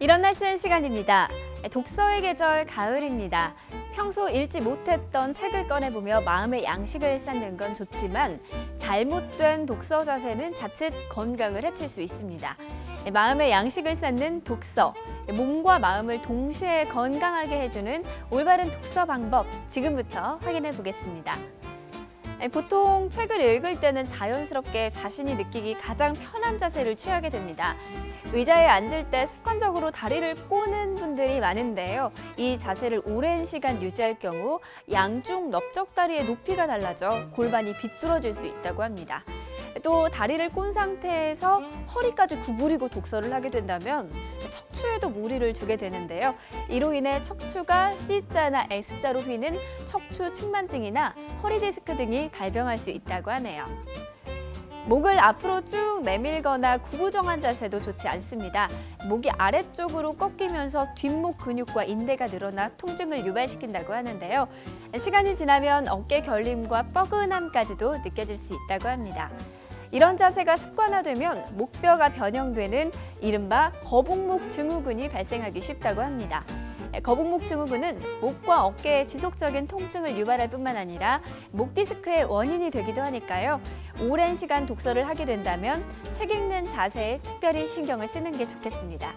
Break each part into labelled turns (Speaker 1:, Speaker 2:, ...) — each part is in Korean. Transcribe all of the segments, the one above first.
Speaker 1: 이런 날씨는 시간입니다. 독서의 계절 가을입니다. 평소 읽지 못했던 책을 꺼내보며 마음의 양식을 쌓는 건 좋지만 잘못된 독서 자세는 자칫 건강을 해칠 수 있습니다. 마음의 양식을 쌓는 독서, 몸과 마음을 동시에 건강하게 해주는 올바른 독서 방법 지금부터 확인해 보겠습니다. 보통 책을 읽을 때는 자연스럽게 자신이 느끼기 가장 편한 자세를 취하게 됩니다. 의자에 앉을 때 습관적으로 다리를 꼬는 분들이 많은데요. 이 자세를 오랜 시간 유지할 경우 양쪽 넓적다리의 높이가 달라져 골반이 비뚤어질 수 있다고 합니다. 또 다리를 꼰 상태에서 허리까지 구부리고 독서를 하게 된다면 척추에도 무리를 주게 되는데요. 이로 인해 척추가 C자나 S자로 휘는 척추 측만증이나 허리 디스크 등이 발병할 수 있다고 하네요. 목을 앞으로 쭉 내밀거나 구부정한 자세도 좋지 않습니다. 목이 아래쪽으로 꺾이면서 뒷목 근육과 인대가 늘어나 통증을 유발시킨다고 하는데요. 시간이 지나면 어깨 결림과 뻐근함까지도 느껴질 수 있다고 합니다. 이런 자세가 습관화되면 목뼈가 변형되는 이른바 거북목 증후군이 발생하기 쉽다고 합니다. 거북목 증후군은 목과 어깨에 지속적인 통증을 유발할 뿐만 아니라 목 디스크의 원인이 되기도 하니까요. 오랜 시간 독서를 하게 된다면 책 읽는 자세에 특별히 신경을 쓰는 게 좋겠습니다.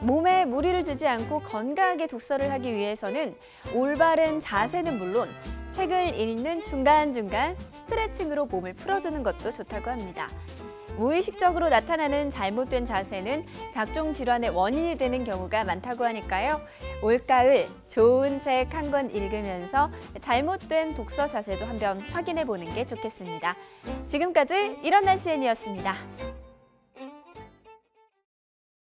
Speaker 1: 몸에 무리를 주지 않고 건강하게 독서를 하기 위해서는 올바른 자세는 물론 책을 읽는 중간중간 스트레칭으로 몸을 풀어주는 것도 좋다고 합니다. 무의식적으로 나타나는 잘못된 자세는 각종 질환의 원인이 되는 경우가 많다고 하니까요. 올가을 좋은 책 한 권 읽으면서 잘못된 독서 자세도 한번 확인해 보는 게 좋겠습니다. 지금까지 이런 날씨엔이었습니다.